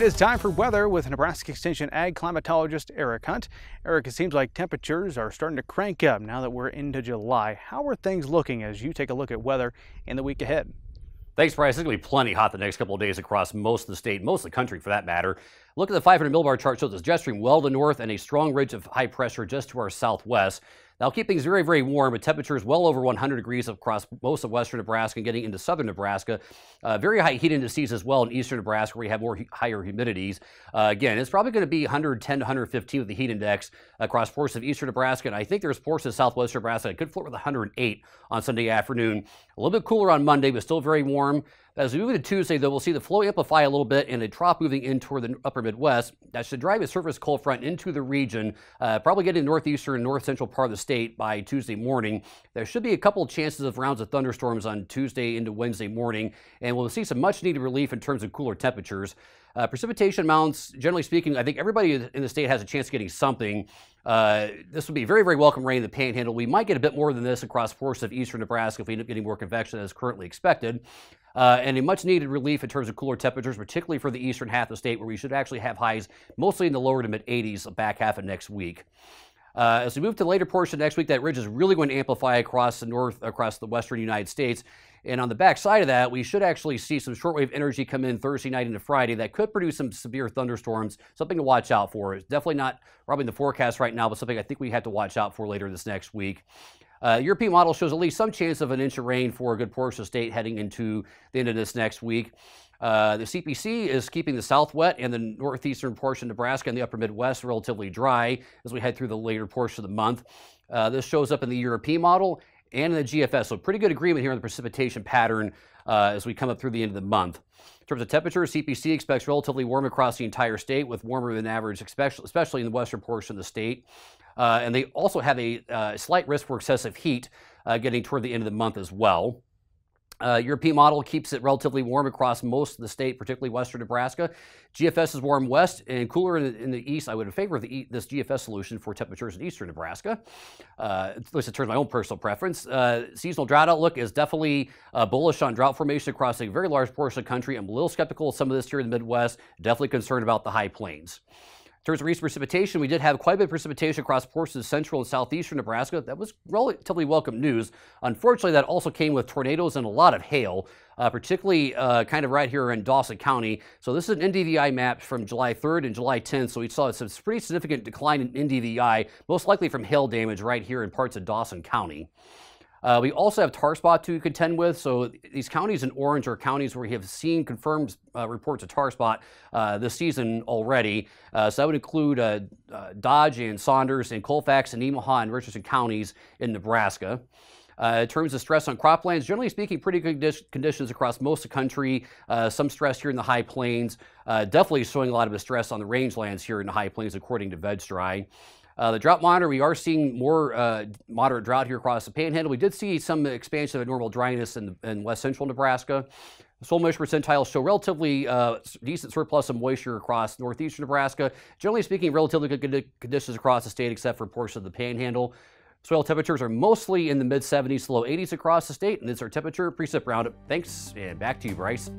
It is time for weather with Nebraska Extension Ag climatologist Eric Hunt. Eric, it seems like temperatures are starting to crank up now that we're into July. How are things looking as you take a look at weather in the week ahead? Thanks, Bryce. It's going to be plenty hot the next couple of days across most of the state, most of the country for that matter. Look at the 500 millibar chart shows this jet stream well to the north and a strong ridge of high pressure just to our southwest. That'll keep things very, very warm with temperatures well over 100 degrees across most of western Nebraska and getting into southern Nebraska. Uh, very high heat indices as well in eastern Nebraska where you have more higher humidities. Uh, again, it's probably going to be 110 to 115 with the heat index across portions of eastern Nebraska. And I think there's portions of southwestern Nebraska that could flirt with 108 on Sunday afternoon. A little bit cooler on Monday, but still very warm. As we move into Tuesday, though, we'll see the flow amplify a little bit and a trough moving in toward the upper Midwest. That should drive a surface cold front into the region, uh, probably getting northeastern and north central part of the state by Tuesday morning. There should be a couple of chances of rounds of thunderstorms on Tuesday into Wednesday morning, and we'll see some much needed relief in terms of cooler temperatures. Uh, precipitation amounts, generally speaking, I think everybody in the state has a chance of getting something. Uh, this would be very, very welcome rain in the panhandle. We might get a bit more than this across portions of eastern Nebraska if we end up getting more convection as currently expected. Uh, and a much needed relief in terms of cooler temperatures, particularly for the eastern half of the state, where we should actually have highs mostly in the lower to mid 80s the back half of next week. Uh, as we move to the later portion next week, that ridge is really going to amplify across the north, across the western United States. And on the back side of that, we should actually see some shortwave energy come in Thursday night into Friday that could produce some severe thunderstorms. Something to watch out for. It's definitely not rubbing the forecast right now, but something I think we have to watch out for later this next week. Uh, European model shows at least some chance of an inch of rain for a good portion of state heading into the end of this next week. Uh, the CPC is keeping the south wet and the northeastern portion of Nebraska and the upper Midwest relatively dry as we head through the later portion of the month. Uh, this shows up in the European model and in the GFS. So pretty good agreement here on the precipitation pattern uh, as we come up through the end of the month. In terms of temperature, CPC expects relatively warm across the entire state with warmer than average, especially, especially in the western portion of the state. Uh, and they also have a uh, slight risk for excessive heat uh, getting toward the end of the month as well. Uh, European model keeps it relatively warm across most of the state, particularly western Nebraska. GFS is warm west and cooler in the, in the east. I would favor the, this GFS solution for temperatures in eastern Nebraska, uh, at least in terms of my own personal preference. Uh, seasonal drought outlook is definitely uh, bullish on drought formation across a very large portion of the country. I'm a little skeptical of some of this here in the Midwest. Definitely concerned about the high plains. In terms of recent precipitation, we did have quite a bit of precipitation across portions of central and southeastern Nebraska. That was relatively welcome news. Unfortunately, that also came with tornadoes and a lot of hail, uh, particularly uh, kind of right here in Dawson County. So this is an NDVI map from July 3rd and July 10th. So we saw some pretty significant decline in NDVI, most likely from hail damage right here in parts of Dawson County. Uh, we also have tar spot to contend with. So these counties in orange are counties where we have seen confirmed uh, reports of tar spot uh, this season already. Uh, so that would include uh, uh, Dodge and Saunders and Colfax and Nemaha and Richardson counties in Nebraska. Uh, in terms of stress on croplands, generally speaking, pretty good conditions across most of the country. Uh, some stress here in the high plains. Uh, definitely showing a lot of stress on the rangelands here in the high plains, according to VegDRI. Uh, the drought monitor, we are seeing more uh, moderate drought here across the panhandle. We did see some expansion of normal dryness in, in west central Nebraska. Soil moisture percentiles show relatively uh, decent surplus of moisture across northeastern Nebraska. Generally speaking, relatively good conditions across the state, except for portions of the panhandle. Soil temperatures are mostly in the mid 70s to low 80s across the state, and is our temperature precip roundup. Thanks, and back to you, Bryce.